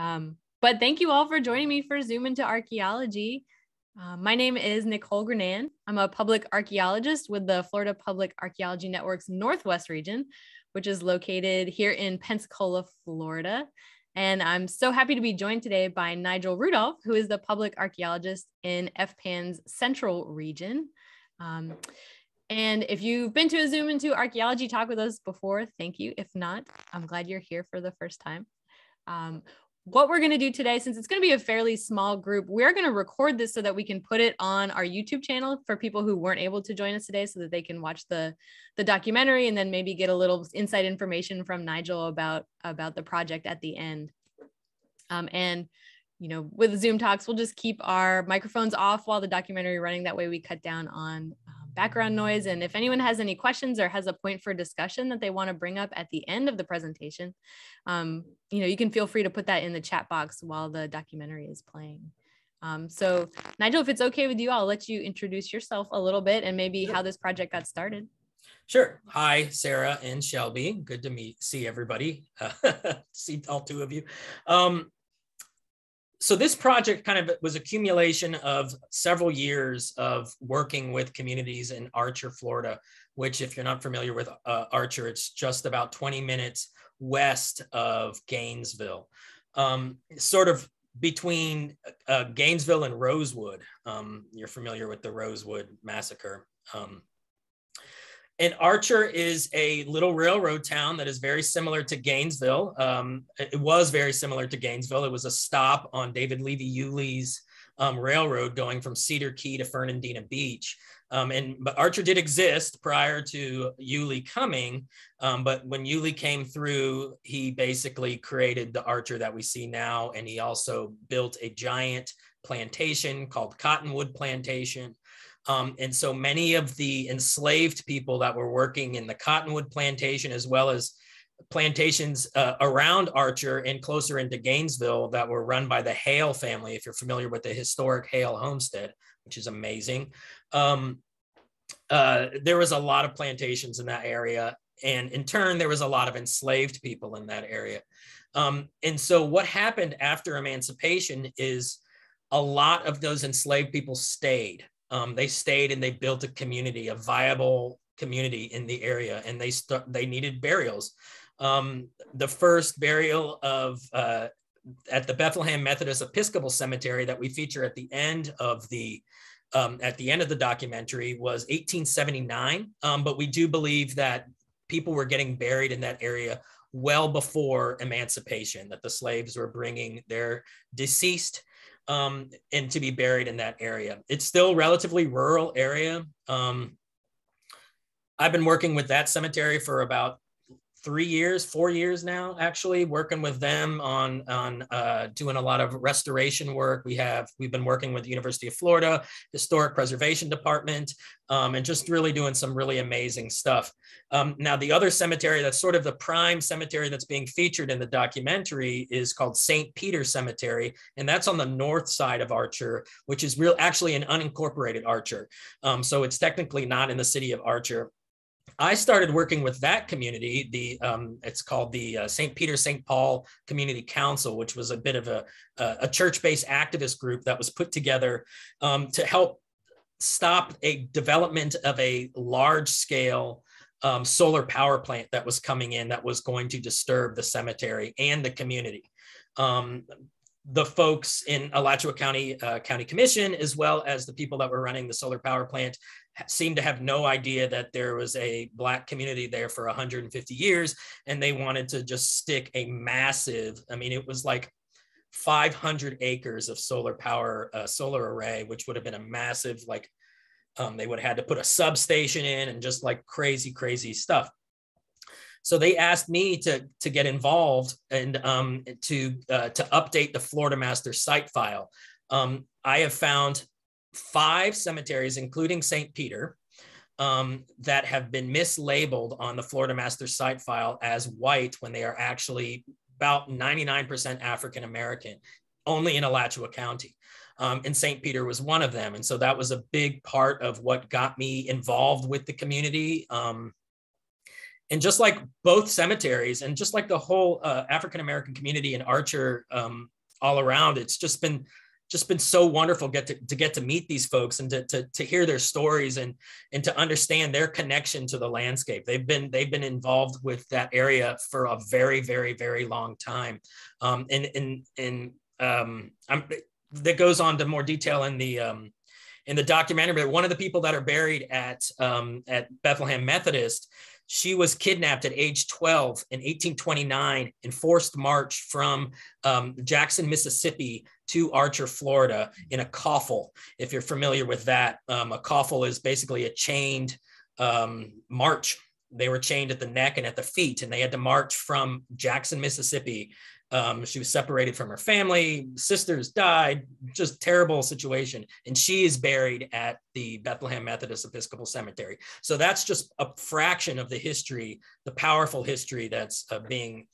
Um, but thank you all for joining me for Zoom into Archaeology. Uh, my name is Nicole Grinnan. I'm a public archaeologist with the Florida Public Archaeology Network's Northwest region, which is located here in Pensacola, Florida. And I'm so happy to be joined today by Nigel Rudolph, who is the public archaeologist in FPAN's central region. Um, and if you've been to a Zoom into archaeology talk with us before, thank you. If not, I'm glad you're here for the first time. Um, what we're going to do today, since it's going to be a fairly small group, we're going to record this so that we can put it on our YouTube channel for people who weren't able to join us today so that they can watch the, the documentary and then maybe get a little inside information from Nigel about, about the project at the end. Um, and, you know, with Zoom talks, we'll just keep our microphones off while the documentary running. That way we cut down on background noise. And if anyone has any questions or has a point for discussion that they want to bring up at the end of the presentation, um, you know, you can feel free to put that in the chat box while the documentary is playing. Um, so Nigel, if it's okay with you, I'll let you introduce yourself a little bit and maybe how this project got started. Sure. Hi, Sarah and Shelby. Good to meet, see everybody, uh, see all two of you. Um, so this project kind of was accumulation of several years of working with communities in Archer, Florida, which if you're not familiar with uh, Archer, it's just about 20 minutes west of Gainesville, um, sort of between uh, Gainesville and Rosewood. Um, you're familiar with the Rosewood massacre. Um, and Archer is a little railroad town that is very similar to Gainesville. Um, it was very similar to Gainesville. It was a stop on David Levy Yulee's um, railroad going from Cedar Key to Fernandina Beach. Um, and but Archer did exist prior to Yulee coming, um, but when Yulee came through, he basically created the Archer that we see now, and he also built a giant plantation called Cottonwood Plantation. Um, and so many of the enslaved people that were working in the cottonwood plantation, as well as plantations uh, around Archer and closer into Gainesville that were run by the Haile family, if you're familiar with the historic Haile homestead, which is amazing. Um, uh, there was a lot of plantations in that area. And in turn, there was a lot of enslaved people in that area. Um, and so what happened after emancipation is a lot of those enslaved people stayed um, they stayed and they built a community, a viable community in the area, and they st- they needed burials. Um, the first burial of uh, at the Bethlehem Methodist Episcopal Cemetery that we feature at the end of the um, at the end of the documentary was 1879. Um, but we do believe that people were getting buried in that area well before emancipation, that the slaves were bringing their deceased um, and to be buried in that area. It's still relatively rural area. Um, I've been working with that cemetery for about three years, four years now, actually working with them on on uh, doing a lot of restoration work. We have we've been working with the University of Florida Historic Preservation Department, um, and just really doing some really amazing stuff. Um, now, the other cemetery that's sort of the prime cemetery that's being featured in the documentary is called St. Peter Cemetery, and that's on the north side of Archer, which is real actually an unincorporated Archer. Um, so it's technically not in the city of Archer. I started working with that community. The um, it's called the uh, St. Peter St. Paul Community Council, which was a bit of a, a church-based activist group that was put together um, to help stop a development of a large-scale um, solar power plant that was coming in that was going to disturb the cemetery and the community. Um, the folks in Alachua County uh, County Commission, as well as the people that were running the solar power plant, seemed to have no idea that there was a black community there for 150 years and they wanted to just stick a massive i mean it was like 500 acres of solar power uh, solar array which would have been a massive like um, they would have had to put a substation in and just like crazy crazy stuff. So they asked me to to get involved and um, to uh, to update the florida master site file. Um, i have found five cemeteries, including St. Peter, um, that have been mislabeled on the Florida Master Site file as white when they are actually about 99% African American, only in Alachua County. Um, and St. Peter was one of them. And so that was a big part of what got me involved with the community. Um, and just like both cemeteries and just like the whole uh, African American community in Archer um, all around, it's just been just been so wonderful get to, to get to meet these folks and to, to, to hear their stories and and to understand their connection to the landscape. They've been they've been involved with that area for a very very very long time. Um, and and and um, I'm, that goes on to more detail in the um, in the documentary but one of the people that are buried at um, at bethlehem methodist she was kidnapped at age 12 in 1829 and forced march from um, Jackson, Mississippi to Archer, Florida in a coffle. If you're familiar with that, um, a coffle is basically a chained um, march. They were chained at the neck and at the feet, and they had to march from Jackson, Mississippi um, she was separated from her family, sisters died, just terrible situation. And she is buried at the Bethlehem Methodist Episcopal Cemetery. So that's just a fraction of the history, the powerful history that's uh, being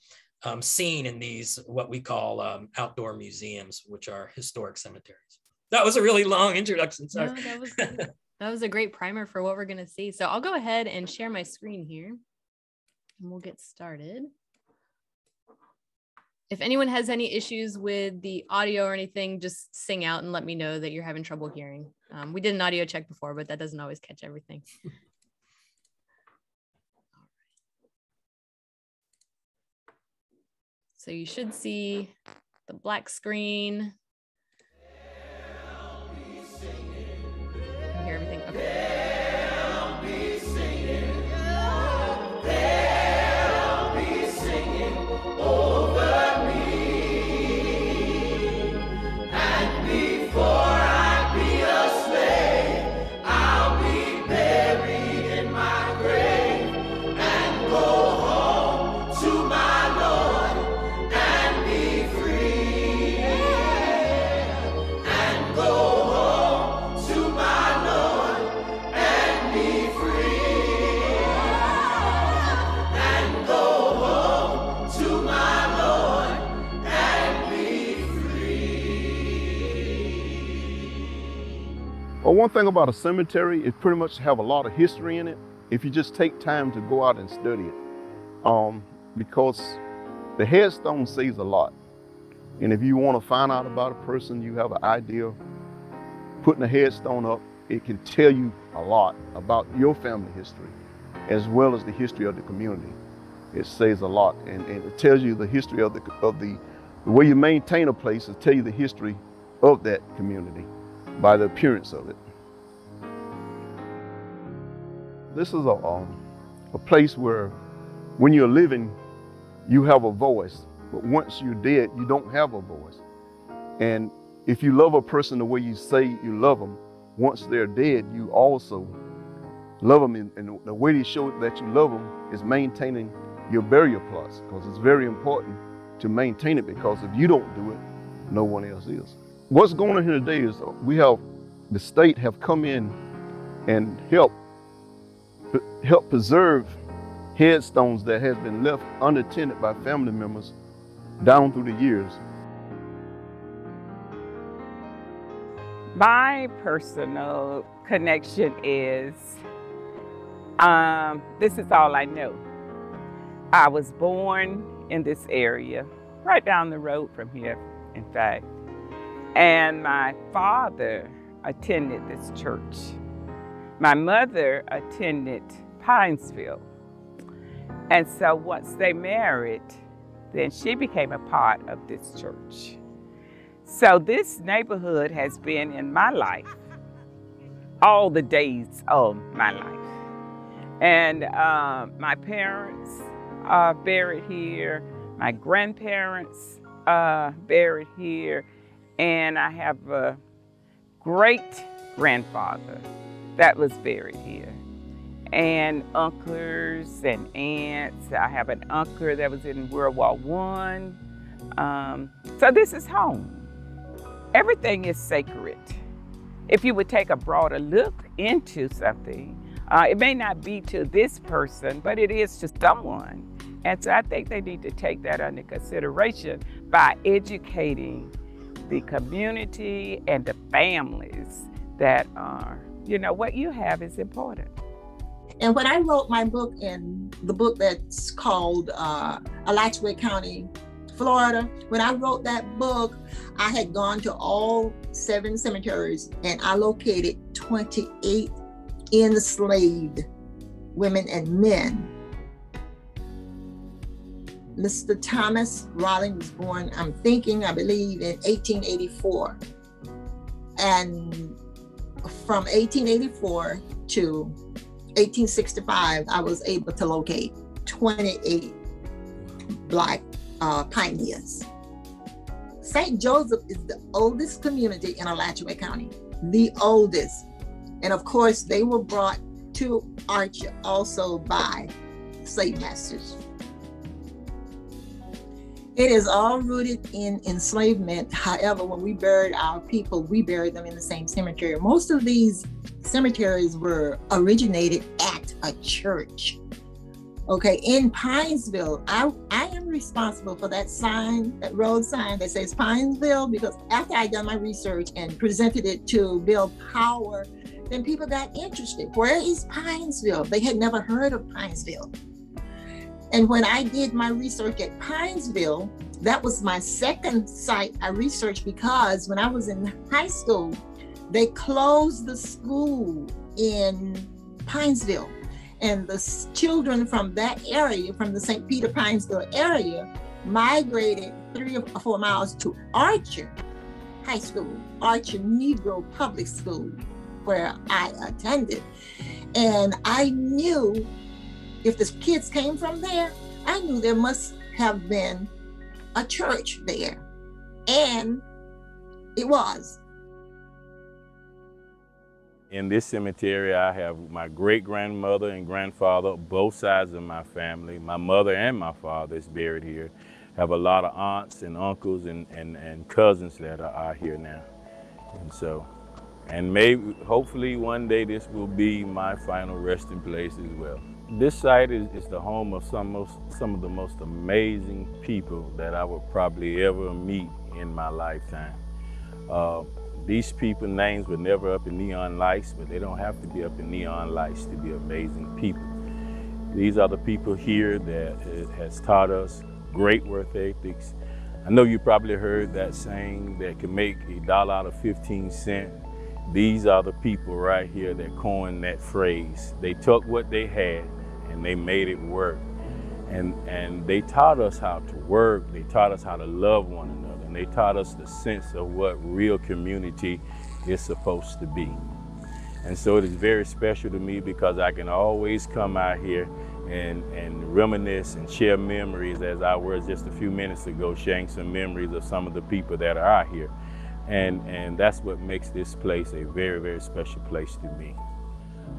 um, seen in these, what we call um, outdoor museums, which are historic cemeteries. That was a really long introduction. Sorry. No, that, was, that was a great primer for what we're going to see. So I'll go ahead and share my screen here and we'll get started if anyone has any issues with the audio or anything, just sing out and let me know that you're having trouble hearing. Um, we did an audio check before, but that doesn't always catch everything. so you should see the black screen. One thing about a cemetery, it pretty much have a lot of history in it if you just take time to go out and study it. Um, because the headstone says a lot. And if you want to find out about a person, you have an idea, putting a headstone up, it can tell you a lot about your family history, as well as the history of the community. It says a lot, and, and it tells you the history of the, of the, the way you maintain a place, it tell you the history of that community by the appearance of it. This is a, um, a place where when you're living, you have a voice. But once you're dead, you don't have a voice. And if you love a person the way you say you love them, once they're dead, you also love them. And, the way to show that you love them is maintaining your burial plots because it's very important to maintain it because if you don't do it, no one else is. What's going on here today is we have, the state have come in and helped help preserve headstones that has been left unattended by family members down through the years. My personal connection is um, this is all I know. I was born in this area, right down the road from here, in fact. And my father attended this church. My mother attended Pinesville. And so once they married, then she became a part of this church. So this neighborhood has been in my life all the days of my life. And uh, my parents are buried here, my grandparents are buried here, and I have a great grandfather that was buried here. And uncles and aunts. I have an uncle that was in World War One. Um, so this is home. Everything is sacred. If you would take a broader look into something, uh, it may not be to this person, but it is to someone. And so I think they need to take that under consideration by educating the community and the families that are you know, what you have is important. And when I wrote my book in the book that's called uh, Alachua County, Florida, when I wrote that book, I had gone to all seven cemeteries and I located 28 enslaved women and men. Mr. Thomas Rawlings was born, I'm thinking, I believe, in 1884. And from 1884 to 1865, I was able to locate 28 Black uh, pioneers. St. Joseph is the oldest community in Alachua County, the oldest. And of course, they were brought to Archer also by slave masters. It is all rooted in enslavement. However, when we buried our people, we buried them in the same cemetery. Most of these cemeteries were originated at a church. Okay, in Pinesville, I, I am responsible for that sign, that road sign that says Pinesville, because after I done my research and presented it to Bill Power, then people got interested. Where is Pinesville? They had never heard of Pinesville. And when I did my research at Pinesville, that was my second site I researched because when I was in high school, they closed the school in Pinesville. And the children from that area, from the St. Peter Pinesville area, migrated three or four miles to Archer High School, Archer Negro Public School, where I attended. And I knew if the kids came from there, I knew there must have been a church there. And it was. In this cemetery, I have my great grandmother and grandfather, both sides of my family. My mother and my father is buried here. Have a lot of aunts and uncles and, and, and cousins that are, here now. And so, and maybe, hopefully one day this will be my final resting place as well. This site is, is the home of some, most, some of the most amazing people that I will probably ever meet in my lifetime. Uh, these people names were never up in neon lights, but they don't have to be up in neon lights to be amazing people. These are the people here that has taught us great work ethics. I know you probably heard that saying that can make a dollar out of 15 cents. These are the people right here that coined that phrase. They took what they had and they made it work. And, and they taught us how to work. They taught us how to love one another and they taught us the sense of what real community is supposed to be. And so it is very special to me because I can always come out here and, and reminisce and share memories as I was just a few minutes ago, sharing some memories of some of the people that are out here. And, and that's what makes this place a very, very special place to me.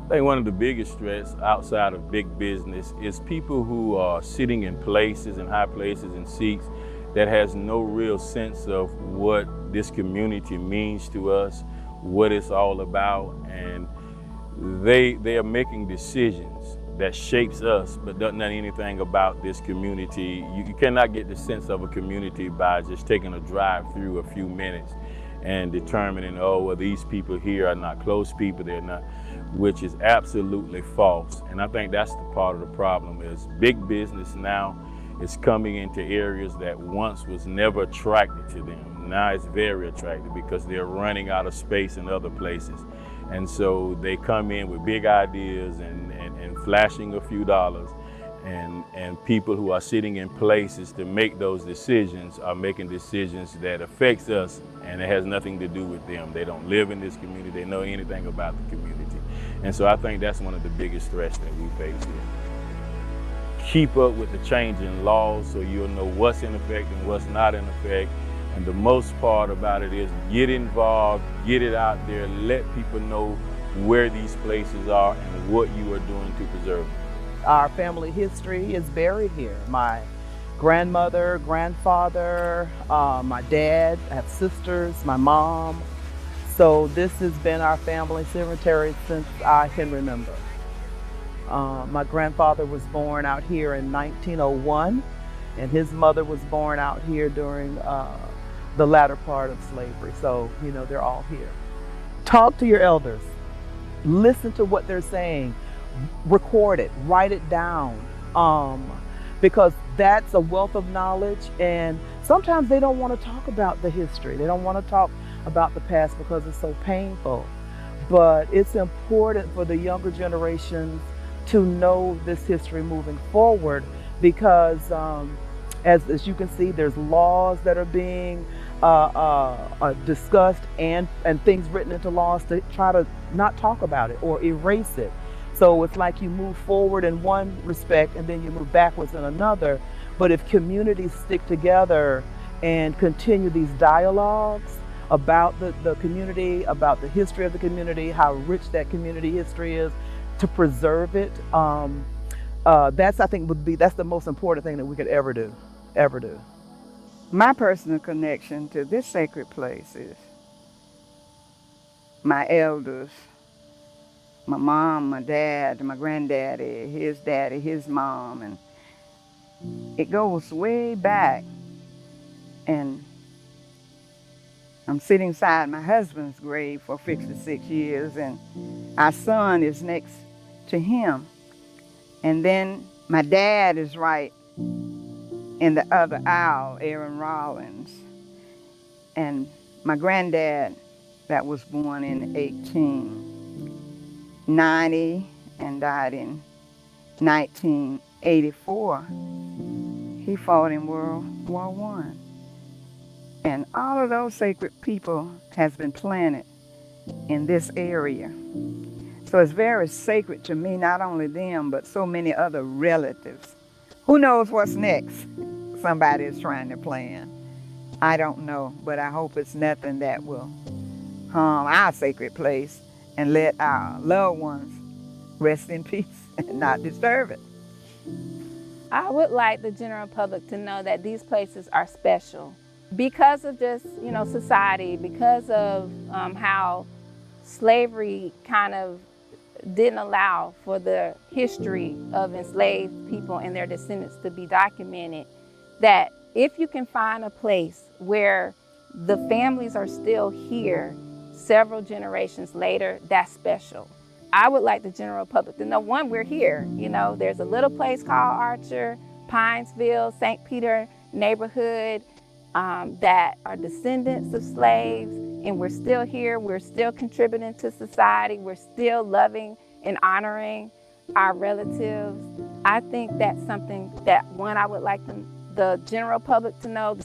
I think one of the biggest threats outside of big business is people who are sitting in places and high places and seats that has no real sense of what this community means to us, what it's all about, and they they are making decisions that shapes us, but doesn't know anything about this community. You, you cannot get the sense of a community by just taking a drive through a few minutes and determining, oh, well, these people here are not close people, they're not, which is absolutely false. And I think that's the part of the problem is big business now is coming into areas that once was never attracted to them. Now it's very attractive because they're running out of space in other places. And so they come in with big ideas and, and, and flashing a few dollars. And, and people who are sitting in places to make those decisions are making decisions that affects us and it has nothing to do with them. They don't live in this community, they know anything about the community. And so I think that's one of the biggest threats that we face here keep up with the changing laws so you'll know what's in effect and what's not in effect. And the most part about it is get involved, get it out there, let people know where these places are and what you are doing to preserve them. Our family history is buried here. My grandmother, grandfather, uh, my dad, I have sisters, my mom. So this has been our family cemetery since I can remember. Uh, my grandfather was born out here in 1901, and his mother was born out here during uh, the latter part of slavery. So, you know, they're all here. Talk to your elders. Listen to what they're saying. Record it, write it down, um, because that's a wealth of knowledge. And sometimes they don't want to talk about the history. They don't want to talk about the past because it's so painful. But it's important for the younger generations to know this history moving forward because, um, as, as you can see, there's laws that are being uh, uh, uh, discussed and, and things written into laws to try to not talk about it or erase it. So it's like you move forward in one respect and then you move backwards in another. But if communities stick together and continue these dialogues about the, the community, about the history of the community, how rich that community history is, to preserve it, um, uh, that's I think would be that's the most important thing that we could ever do, ever do. My personal connection to this sacred place is my elders, my mom, my dad, my granddaddy, his daddy, his mom, and it goes way back. And I'm sitting beside my husband's grave for 56 years, and our son is next to him. And then my dad is right in the other aisle, Aaron Rollins. And my granddad, that was born in 1890 and died in 1984, he fought in World War One. And all of those sacred people has been planted in this area. So it's very sacred to me, not only them, but so many other relatives. Who knows what's next? Somebody is trying to plan. I don't know, but I hope it's nothing that will harm our sacred place and let our loved ones rest in peace and not disturb it. I would like the general public to know that these places are special because of just, you know, society, because of um, how slavery kind of didn't allow for the history of enslaved people and their descendants to be documented, that if you can find a place where the families are still here several generations later, that's special. I would like the general public to know, one, we're here. You know, there's a little place called Archer, Pinesville, St. Peter neighborhood um, that are descendants of slaves and we're still here. We're still contributing to society. We're still loving and honoring our relatives. I think that's something that one I would like the, the general public to know.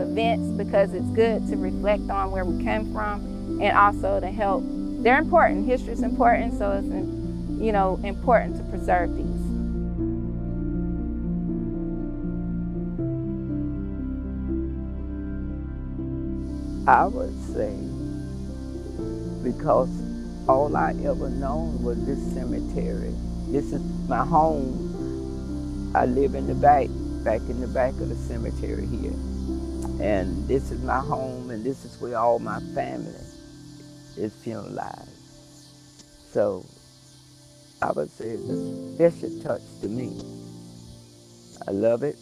Events because it's good to reflect on where we came from and also to help. They're important. History is important, so it's you know important to preserve these. I would say because all I ever known was this cemetery. This is my home. I live in the back, back in the back of the cemetery here. And this is my home, and this is where all my family is funeralized. So I would say this special touch to me. I love it.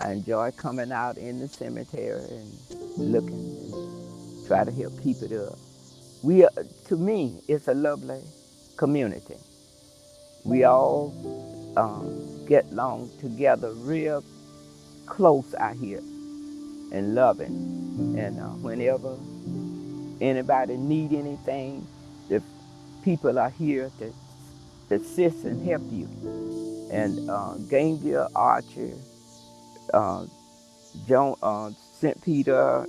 I enjoy coming out in the cemetery and looking and try to help keep it up. We, are, to me, it's a lovely community. We all um, get along together real close out here and loving. And uh, whenever anybody need anything, the people are here to, to assist and help you. And uh, Gainesville, Archer, uh, John, uh, St. Peter,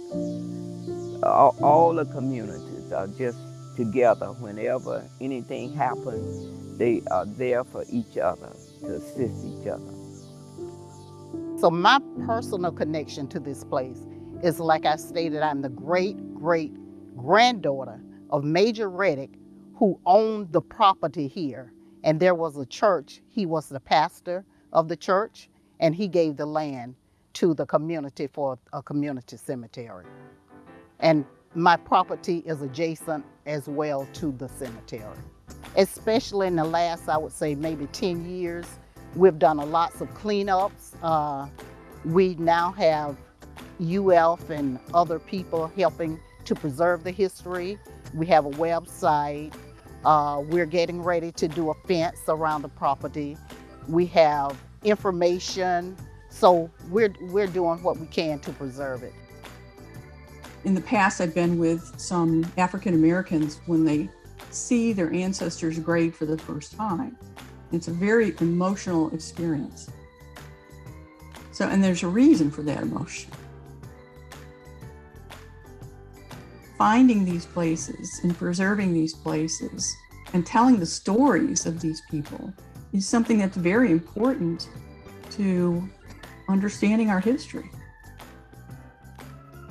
all, all the communities are just together. Whenever anything happens, they are there for each other to assist each other. So my personal connection to this place is like I stated, I'm the great great granddaughter of Major Reddick who owned the property here. And there was a church. He was the pastor of the church and he gave the land to the community for a community cemetery. And my property is adjacent as well to the cemetery. Especially in the last, I would say, maybe 10 years, we've done a lots of cleanups. Uh, we now have UF and other people helping to preserve the history. We have a website. Uh, we're getting ready to do a fence around the property. We have information. So we're, we're doing what we can to preserve it. In the past, I've been with some African Americans when they see their ancestors' grave for the first time. It's a very emotional experience. So, and there's a reason for that emotion. Finding these places and preserving these places and telling the stories of these people is something that's very important to understanding our history.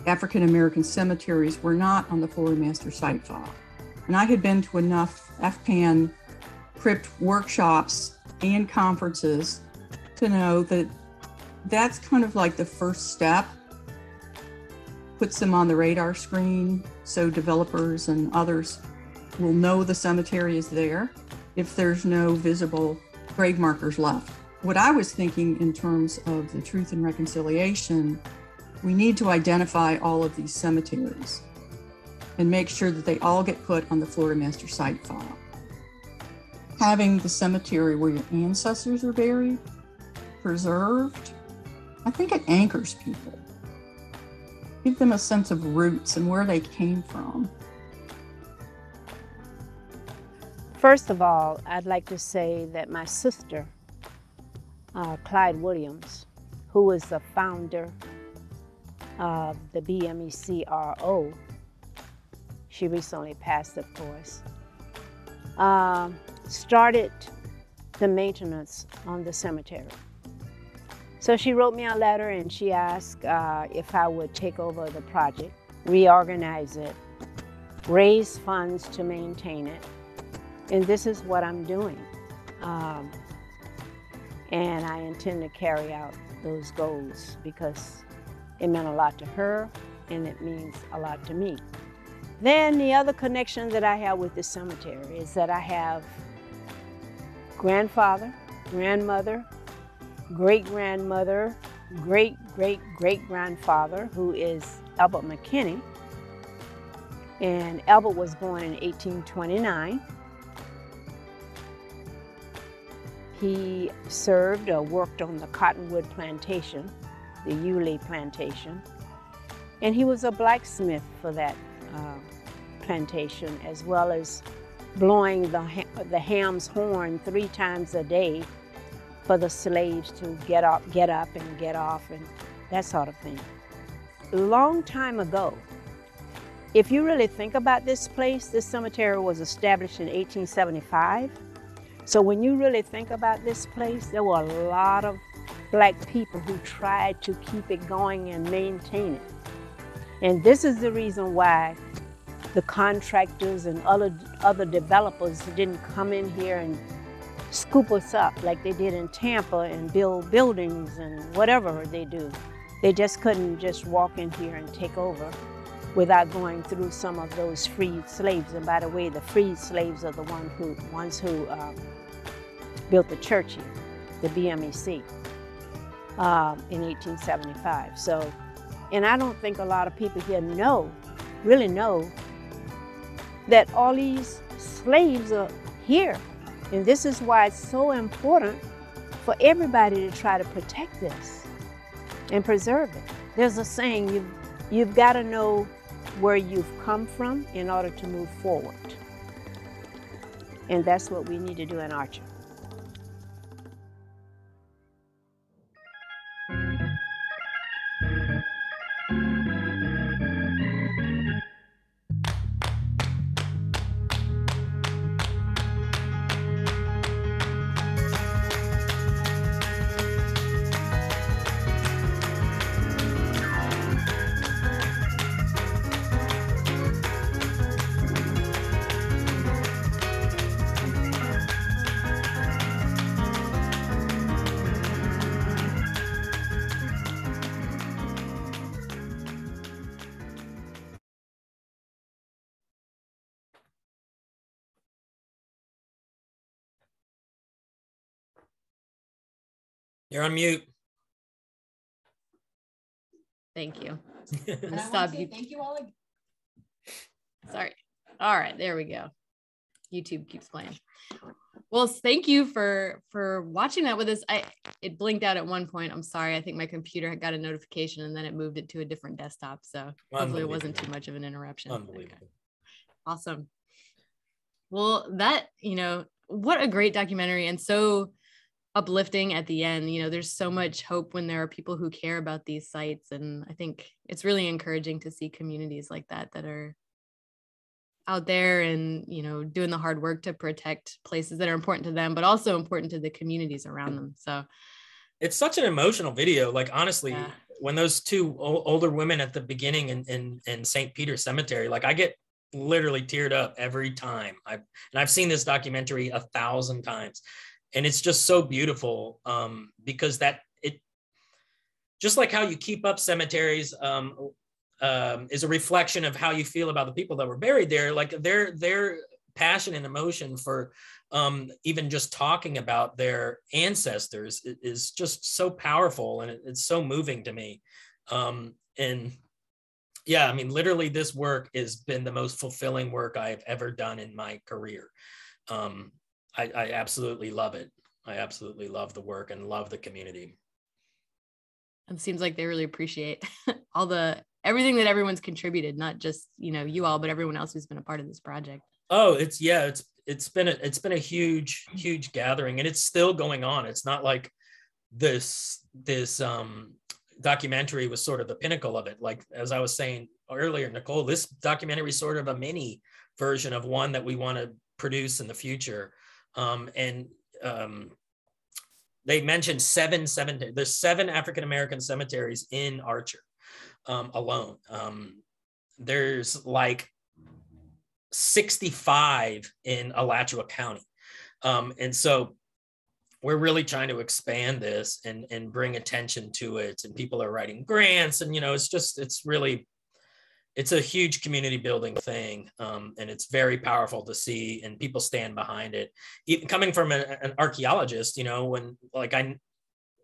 African American cemeteries were not on the Florida Master Site File. And I had been to enough AFPAN CRPT workshops and conferences to know that that's kind of like the first step, puts them on the radar screen so developers and others will know the cemetery is there if there's no visible grave markers left. What I was thinking in terms of the Truth and Reconciliation, we need to identify all of these cemeteries and make sure that they all get put on the Florida Master Site file. Having the cemetery where your ancestors are buried preserved, I think it anchors people. Give them a sense of roots and where they came from. First of all, I'd like to say that my sister, uh, Clyde Williams, who is the founder of the BMECRO, she recently passed, of course, uh, started the maintenance on the cemetery. So she wrote me a letter and she asked uh, if I would take over the project, reorganize it, raise funds to maintain it. And this is what I'm doing. Um, and I intend to carry out those goals because it meant a lot to her and it means a lot to me. Then the other connection that I have with the cemetery is that I have grandfather, grandmother, great grandmother, great great great grandfather, who is Albert McKinney. And Albert was born in 1829. He served or worked on the cottonwood plantation, the Yulee plantation, and he was a blacksmith for that uh, plantation, as well as blowing the, the ham's horn three times a day for the slaves to get up, get up and get off and that sort of thing. A long time ago, if you really think about this place, this cemetery was established in 1875. So when you really think about this place, there were a lot of black people who tried to keep it going and maintain it. And this is the reason why the contractors and other, other developers didn't come in here and scoop us up like they did in Tampa and build buildings and whatever they do. They just couldn't just walk in here and take over without going through some of those freed slaves. And by the way, the freed slaves are the one who, ones who um, built the church here, the BMEC, um, in 1875. So, and I don't think a lot of people here know, really know that all these slaves are here. And this is why it's so important for everybody to try to protect this and preserve it. There's a saying, you've, you've got to know where you've come from in order to move forward. And that's what we need to do in Archer. You're on mute. Thank you. I Stop want to say you. thank you all. ag- Sorry. All right, there we go. YouTube keeps playing. Well, thank you for for watching that with us. I it blinked out at one point. I'm sorry. I think my computer had got a notification and then it moved it to a different desktop. So hopefully it wasn't too much of an interruption. Unbelievable. Awesome. Well, that, you know, what a great documentary and so uplifting at the end. You know, there's so much hope when there are people who care about these sites. And I think it's really encouraging to see communities like that that are out there and, you know, doing the hard work to protect places that are important to them, but also important to the communities around them. So it's such an emotional video. Like honestly, Yeah. when those two o- older women at the beginning in, in, in St. Peter Cemetery, like I get literally teared up every time. I've and I've seen this documentary a thousand times, and it's just so beautiful um, because that it just like how you keep up cemeteries um, um, is a reflection of how you feel about the people that were buried there. Like their their passion and emotion for um, even just talking about their ancestors is just so powerful and it- it's so moving to me. Um, and yeah, I mean, literally, this work has been the most fulfilling work I've ever done in my career. Um, I, I absolutely love it. I absolutely love the work and love the community. it seems like they really appreciate all the everything that everyone's contributed, not just, you know, you all, but everyone else who's been a part of this project. Oh, it's yeah, it's it's been a it's been a huge huge gathering, and it's still going on. It's not like this this um documentary was sort of the pinnacle of it. Like as I was saying earlier, Nicole, this documentary is sort of a mini version of one that we want to produce in the future. Um, and um, they mentioned seven seven there's seven African American cemeteries in Archer um, alone. Um, there's like 65 in Alachua County. Um, and so we're really trying to expand this and, and bring attention to it. And people are writing grants and, you know, it's just, it's really, it's a huge community building thing. Um, and it's very powerful to see and people stand behind it. Even coming from a, an archaeologist, you know, when like I,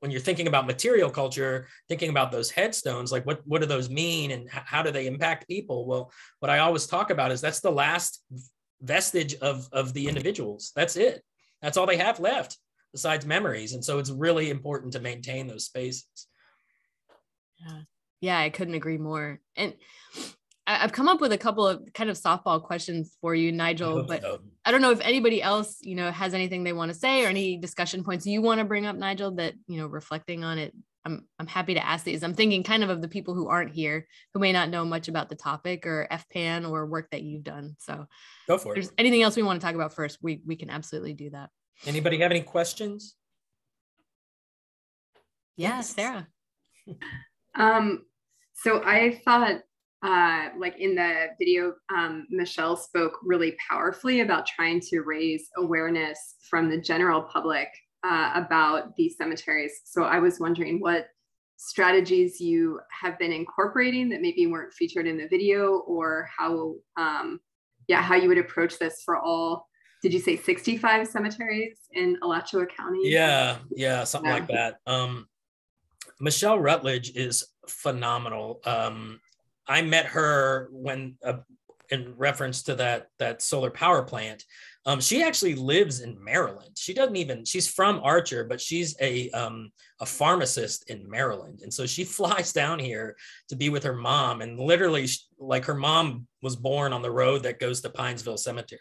when you're thinking about material culture, thinking about those headstones, like what, what do those mean and how do they impact people? Well, what I always talk about is that's the last vestige of, of the individuals. That's it. That's all they have left besides memories. And so it's really important to maintain those spaces. Yeah. Yeah, I couldn't agree more. And I- I've come up with a couple of kind of softball questions for you, Nigel, but So, I don't know if anybody else, you know, has anything they want to say or any discussion points you want to bring up, Nigel, that, you know, reflecting on it. I'm, I'm happy to ask these. I'm thinking kind of of the people who aren't here, who may not know much about the topic or FPAN or work that you've done. So go for it. there's anything else we want to talk about first, we, we can absolutely do that. Anybody have any questions? Yeah, Sarah. Um, so I thought, uh, like in the video, um, Michelle spoke really powerfully about trying to raise awareness from the general public uh, about these cemeteries. So I was wondering what strategies you have been incorporating that maybe weren't featured in the video, or how, um, yeah, how you would approach this for all. Did you say 65 cemeteries in Alachua County? Yeah, yeah, something Yeah. like that. Um, Michelle Rutledge is phenomenal. Um, I met her when, uh, in reference to that that solar power plant. Um, she actually lives in Maryland. She doesn't even. She's from Archer, but she's a um, a pharmacist in Maryland, and so she flies down here to be with her mom. And literally, like her mom was born on the road that goes to Pinesville Cemetery.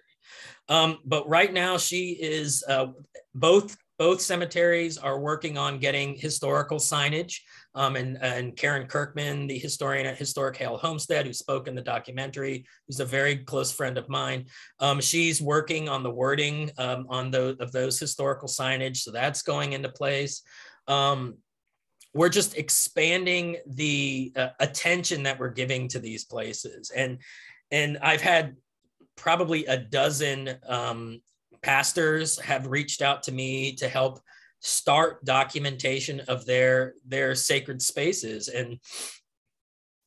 Um, but right now, she is uh, both both cemeteries are working on getting historical signage. Um, and, and Karen Kirkman, the historian at Historic Haile Homestead, who spoke in the documentary, who's a very close friend of mine. Um, she's working on the wording um, on those of those historical signage, so that's going into place. Um, we're just expanding the uh, attention that we're giving to these places, and and I've had probably a dozen um, pastors have reached out to me to help start documentation of their their sacred spaces and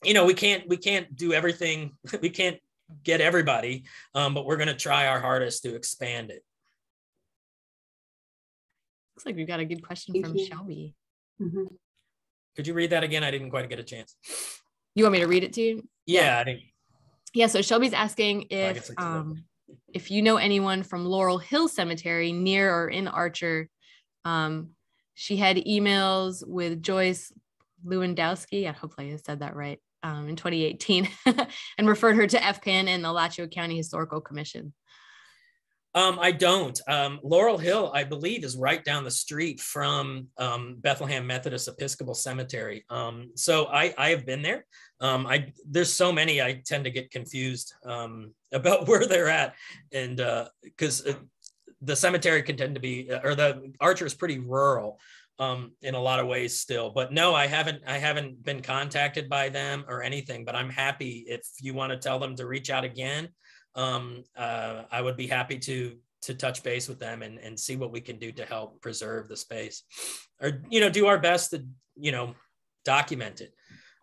you know we can't we can't do everything we can't get everybody um, but we're going to try our hardest to expand it Looks like we've got a good question Thank from you. Shelby. Mm-hmm. Could you read that again? I didn't quite get a chance. You want me to read it to you? Yeah, I think. Yeah, so Shelby's asking if um, if you know anyone from Laurel Hill Cemetery near or in Archer. Um, she had emails with Joyce Lewandowski. I hopefully I said that right. Um, in 2018, and referred her to FPAN and the Alachua County Historical Commission. Um, I don't. Um, Laurel Hill, I believe, is right down the street from um, Bethlehem Methodist Episcopal Cemetery. Um, so I, I have been there. Um, I there's so many I tend to get confused um, about where they're at, and because uh, the cemetery can tend to be, or the Archer is pretty rural um, in a lot of ways still. But no, I haven't. I haven't been contacted by them or anything. But I'm happy if you want to tell them to reach out again um, uh, I would be happy to to touch base with them and, and see what we can do to help preserve the space or you know do our best to you know document it.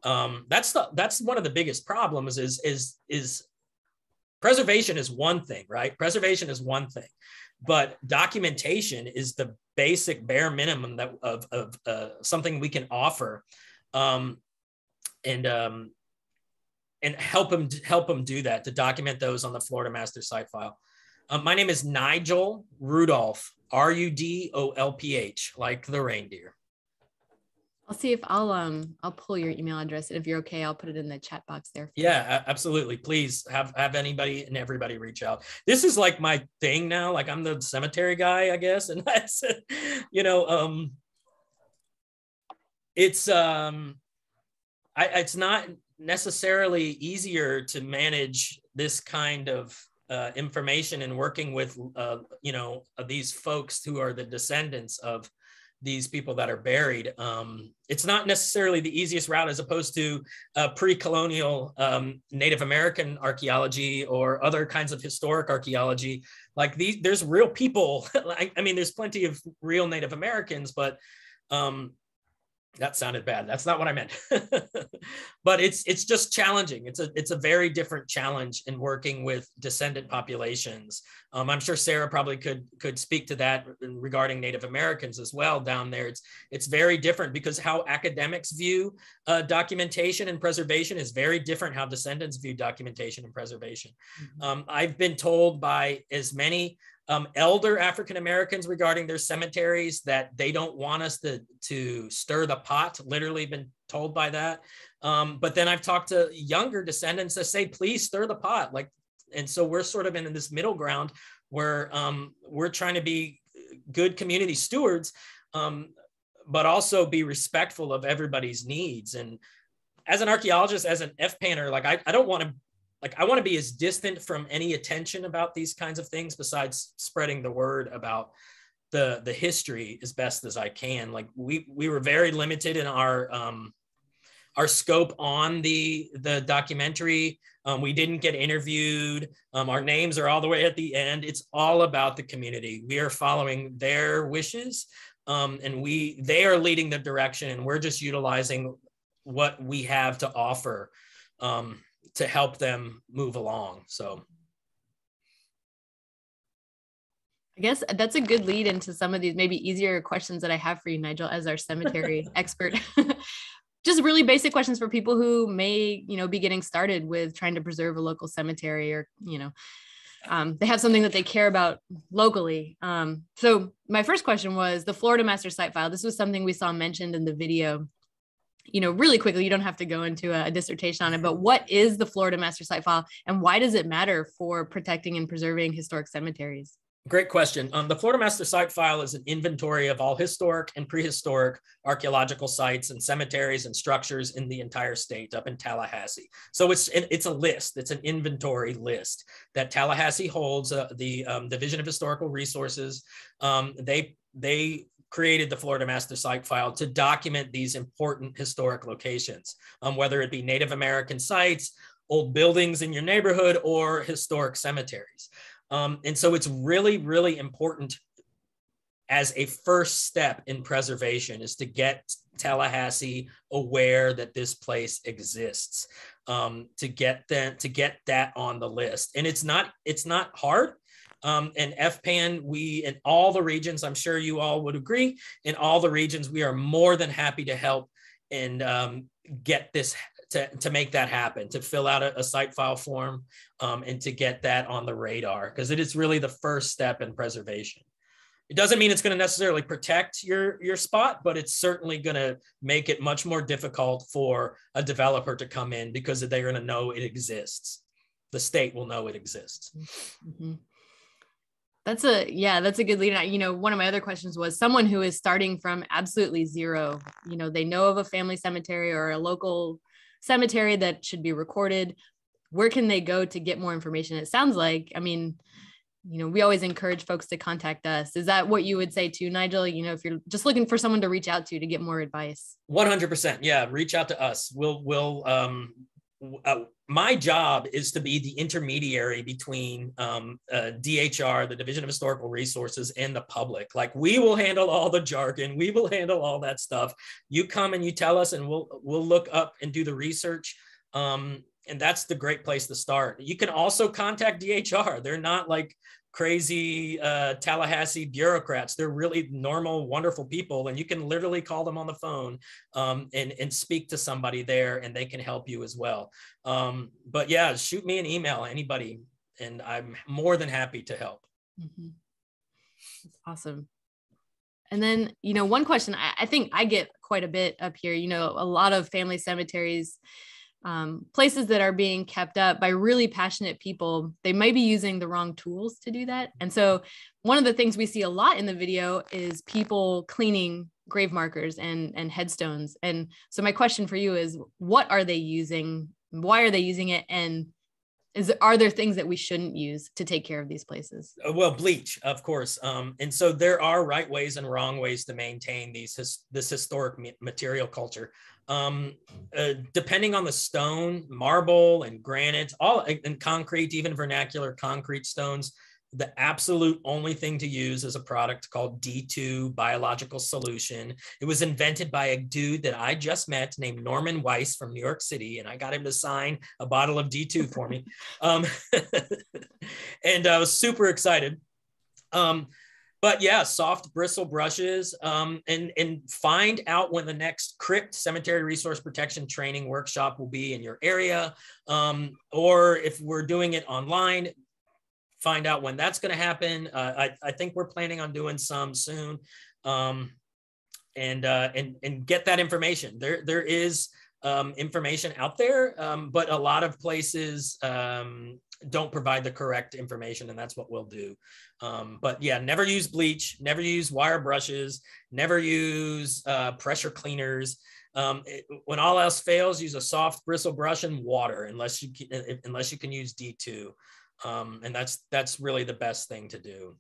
Um, that's the that's one of the biggest problems is is is preservation is one thing right? Preservation is one thing but documentation is the basic bare minimum that of, of uh, something we can offer. Um, and um, and help them help them do that to document those on the Florida master site file. Um, my name is Nigel Rudolph, R U D O L P H, like the reindeer. I'll see if I'll um I'll pull your email address and if you're okay, I'll put it in the chat box there. Yeah, absolutely. Please have have anybody and everybody reach out. This is like my thing now. Like I'm the cemetery guy, I guess, and that's you know um it's um I it's not necessarily easier to manage this kind of uh, information and working with uh, you know these folks who are the descendants of these people that are buried. Um, it's not necessarily the easiest route as opposed to uh, pre-colonial um, Native American archaeology or other kinds of historic archaeology. Like these, there's real people. I, I mean, there's plenty of real Native Americans, but um, that sounded bad. That's not what i meant. But it's it's just challenging. It's a it's a very different challenge in working with descendant populations. Um, i'm sure sarah probably could could speak to that regarding native americans as well down there. It's it's very different because how academics view uh, documentation and preservation is very different how descendants view documentation and preservation. Mm-hmm. um, i've been told by as many um, elder African Americans regarding their cemeteries that they don't want us to, to stir the pot, literally been told by that. Um, but then I've talked to younger descendants that say, please stir the pot. Like, and so we're sort of in this middle ground where um, we're trying to be good community stewards, um, but also be respectful of everybody's needs. And as an archaeologist, as an FPANer, like I, I don't want to like I want to be as distant from any attention about these kinds of things besides spreading the word about the the history as best as I can. Like we we were very limited in our um our scope on the the documentary. Um, we didn't get interviewed. Um, our names are all the way at the end. It's all about the community. We are following their wishes, um, and we they are leading the direction, and we're just utilizing what we have to offer. Um, to help them move along. So I guess that's a good lead into some of these maybe easier questions that I have for you, Nigel, as our cemetery expert. Just really basic questions for people who may, you know, be getting started with trying to preserve a local cemetery or, you know, um, they have something that they care about locally. Um, so my first question was the Florida Master Site File. This was something we saw mentioned in the video you know, really quickly, you don't have to go into a, a, dissertation on it, but what is the Florida Master Site File and why does it matter for protecting and preserving historic cemeteries? Great question. Um, the Florida Master Site File is an inventory of all historic and prehistoric archaeological sites and cemeteries and structures in the entire state up in Tallahassee. So it's it's a list. It's an inventory list that Tallahassee holds. Uh, the um, Division of Historical Resources. Um, they they created the Florida Master Site File to document these important historic locations, um, whether it be Native American sites, old buildings in your neighborhood, or historic cemeteries. Um, and so it's really, really important as a first step in preservation is to get Tallahassee aware that this place exists, um, to get that to get that on the list. And it's not it's not hard Um, and FPAN, we in all the regions, I'm sure you all would agree, in all the regions, we are more than happy to help and um, get this to, to make that happen, to fill out a, a site file form um, and to get that on the radar, because it is really the first step in preservation. It doesn't mean it's going to necessarily protect your, your spot, but it's certainly going to make it much more difficult for a developer to come in because they're going to know it exists. The state will know it exists. Mm-hmm. That's a yeah, that's a good lead. You know, one of my other questions was someone who is starting from absolutely zero. You know, they know of a family cemetery or a local cemetery that should be recorded. Where can they go to get more information? It sounds like, I mean, you know, we always encourage folks to contact us. Is that what you would say too, Nigel? You know, if you're just looking for someone to reach out to to get more advice. 100%. Yeah, reach out to us. We'll we'll um uh, my job is to be the intermediary between um, uh, DHR, the Division of Historical Resources, and the public. Like we will handle all the jargon, we will handle all that stuff. You come and you tell us, and we'll we'll look up and do the research. Um, and that's the great place to start. You can also contact DHR. They're not like crazy uh, Tallahassee bureaucrats. They're really normal, wonderful people, and you can literally call them on the phone um, and and speak to somebody there, and they can help you as well. Um, but yeah, shoot me an email, anybody, and I'm more than happy to help. Mm-hmm. That's awesome. And then, you know, one question I, I think I get quite a bit up here. You know, a lot of family cemeteries um, places that are being kept up by really passionate people, they might be using the wrong tools to do that. And so, one of the things we see a lot in the video is people cleaning grave markers and, and headstones. And so, my question for you is what are they using? Why are they using it? And is are there things that we shouldn't use to take care of these places? Uh, well bleach of course um, and so there are right ways and wrong ways to maintain these his, this historic material culture. Um, uh, depending on the stone marble and granite all and concrete even vernacular concrete stones the absolute only thing to use is a product called D2 Biological Solution. It was invented by a dude that I just met named Norman Weiss from New York City, and I got him to sign a bottle of D2 for me. Um, and I was super excited. Um, but yeah, soft bristle brushes, um, and and find out when the next CRPT cemetery resource protection training workshop will be in your area, um, or if we're doing it online, find out when that's going to happen. Uh, I, I think we're planning on doing some soon, um, and uh, and and get that information. There there is um, information out there, um, but a lot of places um, don't provide the correct information, and that's what we'll do. Um, but yeah, never use bleach, never use wire brushes, never use uh, pressure cleaners. Um, it, when all else fails, use a soft bristle brush and water, unless you can, unless you can use D2 um, and that's that's really the best thing to do.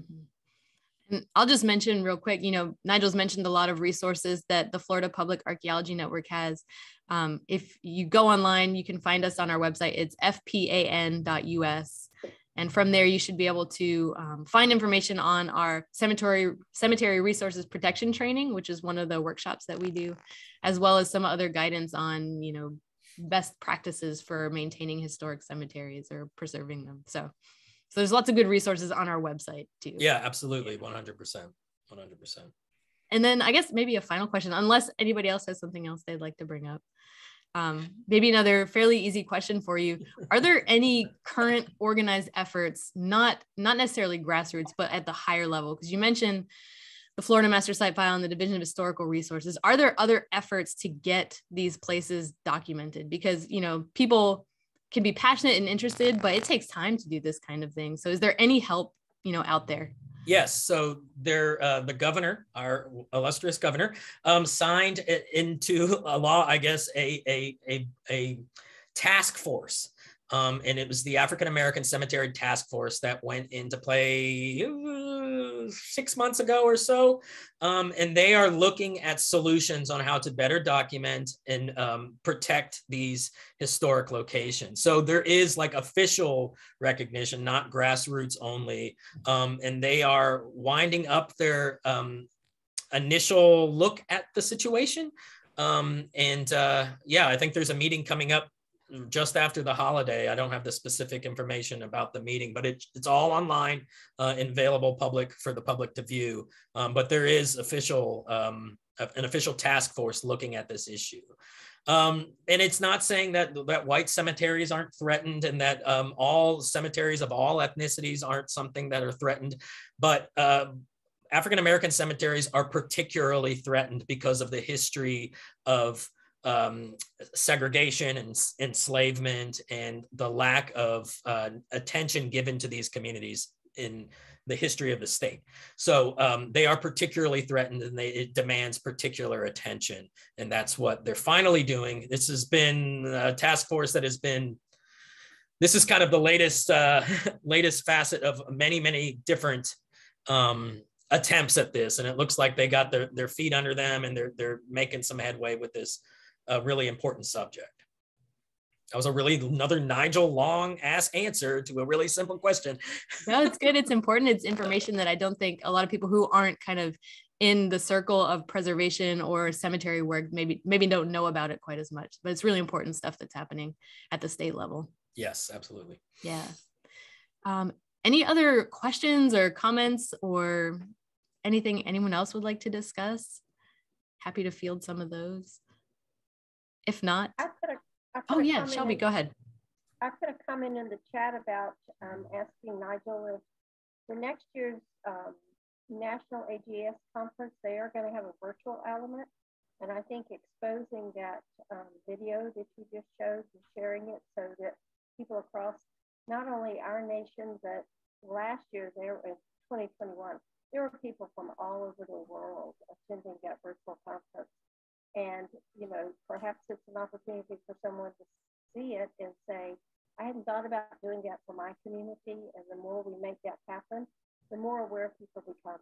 Mm-hmm. and i'll just mention real quick you know nigel's mentioned a lot of resources that the florida public archaeology network has. Um, if you go online you can find us on our website. It's fpan.us and from there you should be able to um, find information on our cemetery cemetery resources protection training which is one of the workshops that we do as well as some other guidance on you know best practices for maintaining historic cemeteries or preserving them. So, so there's lots of good resources on our website too. Yeah, absolutely. 100%. 100%. And then I guess maybe a final question, unless anybody else has something else they'd like to bring up. Um, maybe another fairly easy question for you. Are there any current organized efforts, not not necessarily grassroots, but at the higher level? Because you mentioned the Florida Master Site File and the Division of Historical Resources. Are there other efforts to get these places documented? Because, you know, people can be passionate and interested, but it takes time to do this kind of thing. So is there any help, you know, out there? Yes. So there, uh, the governor, our illustrious governor, um, signed into a law, I guess, a, a, a, a task force um, and it was the African American Cemetery Task Force that went into play uh, six months ago or so. Um, and they are looking at solutions on how to better document and um, protect these historic locations. So there is like official recognition, not grassroots only. Um, and they are winding up their um, initial look at the situation. Um, and uh, yeah, I think there's a meeting coming up just after the holiday. I don't have the specific information about the meeting, but it, it's all online uh, and available public for the public to view. Um, but there is official um, an official task force looking at this issue. Um, and it's not saying that that white cemeteries aren't threatened and that um, all cemeteries of all ethnicities aren't something that are threatened, but uh, African American cemeteries are particularly threatened because of the history of um, segregation and enslavement and the lack of uh, attention given to these communities in the history of the state. So um, they are particularly threatened and they, it demands particular attention. And that's what they're finally doing. This has been a task force that has been, this is kind of the latest, uh, latest facet of many, many different um, attempts at this. And it looks like they got their, their feet under them and they're, they're making some headway with this uh, really important subject. That was a really another Nigel long ass answer to a really simple question. no, it's good. It's important. It's information that I don't think a lot of people who aren't kind of in the circle of preservation or cemetery work maybe maybe don't know about it quite as much. But it's really important stuff that's happening at the state level. Yes, absolutely. Yeah. Um, any other questions or comments or anything anyone else would like to discuss? Happy to field some of those. If not, I put a Oh yeah, Shelby, in, go ahead. I put a comment in the chat about um, asking Nigel if the next year's um, National AGS conference, they are going to have a virtual element. And I think exposing that um, video that you just showed and sharing it so that people across not only our nation, but last year there in 2021, there were people from all over the world attending that virtual conference. And, you know, perhaps it's an opportunity for someone to see it and say, I hadn't thought about doing that for my community. And the more we make that happen, the more aware people become.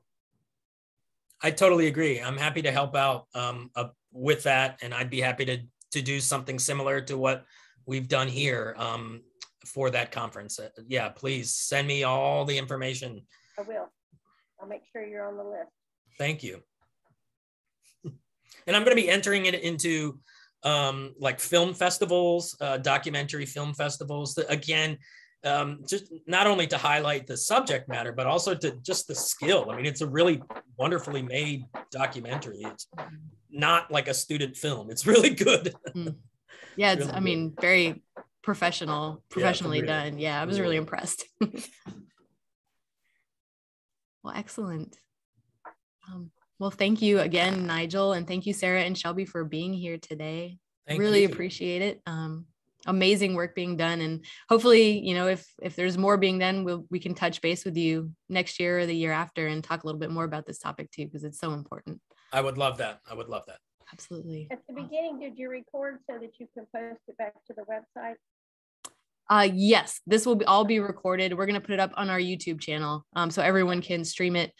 I totally agree. I'm happy to help out um, uh, with that. And I'd be happy to, to do something similar to what we've done here um, for that conference. Uh, yeah, please send me all the information. I will. I'll make sure you're on the list. Thank you and I'm going to be entering it into um, like film festivals, uh, documentary film festivals. That, again, um, just not only to highlight the subject matter, but also to just the skill. I mean, it's a really wonderfully made documentary. It's not like a student film. It's really good. Mm. Yeah, it's, really I mean, good. very professional, professionally yeah, done. Yeah, I was really impressed. well, excellent. Um, well, thank you again, Nigel, and thank you, Sarah and Shelby, for being here today. Thank really you. appreciate it. Um, amazing work being done, and hopefully, you know, if if there's more being done, we'll, we can touch base with you next year or the year after and talk a little bit more about this topic too, because it's so important. I would love that. I would love that. Absolutely. At the beginning, did you record so that you can post it back to the website? Uh, yes, this will be, all be recorded. We're going to put it up on our YouTube channel um, so everyone can stream it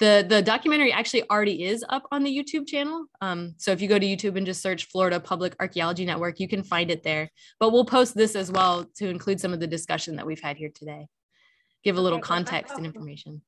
the the documentary actually already is up on the YouTube channel. Um, so if you go to YouTube and just search Florida Public Archaeology Network, you can find it there. But we'll post this as well to include some of the discussion that we've had here today. Give a little okay, context and information.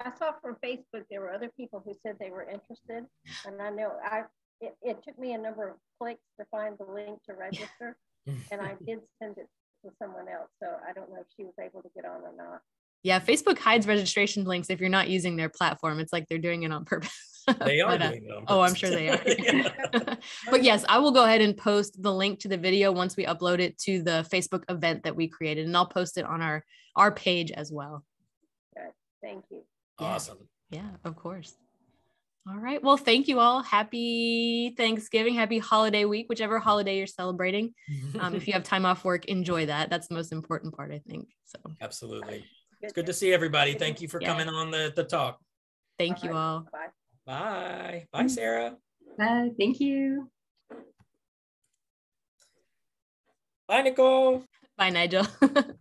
I saw from Facebook there were other people who said they were interested, and I know I it, it took me a number of clicks to find the link to register, and I did send it to someone else. So I don't know if she was able to get on or not. Yeah, Facebook hides registration links if you're not using their platform. It's like they're doing it on purpose. They are but, uh, doing it. oh, I'm sure they are. but yes, I will go ahead and post the link to the video once we upload it to the Facebook event that we created, and I'll post it on our our page as well. Good. Thank you. Awesome. Yeah, yeah of course. All right. Well, thank you all. Happy Thanksgiving. Happy holiday week, whichever holiday you're celebrating. Um, if you have time off work, enjoy that. That's the most important part, I think. So, absolutely. It's good to see everybody. Thank you for yeah. coming on the, the talk. Thank you all. Bye. Bye. Bye, Sarah. Bye. Thank you. Bye, Nicole. Bye, Nigel.